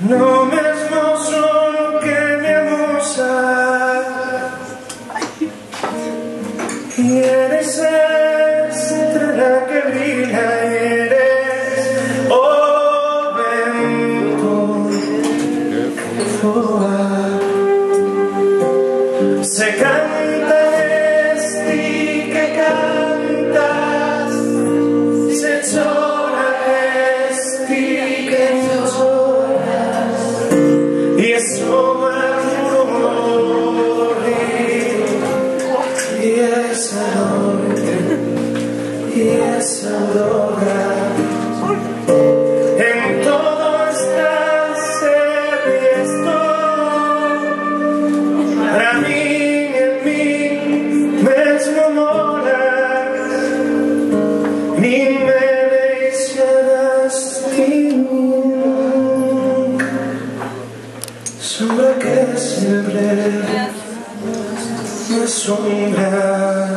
No mesmo son que me amosa Y eres estrella que brilla Eres o vento voa Se canta esti que cantas Se chora esti que Esa noche Y esa droga En todo estás esto Para mí en mí mesmo moras Ni me deixarás nunca Sombra que siempre me asombra